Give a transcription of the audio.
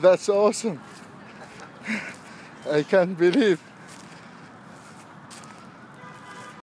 That's awesome. I can't believe.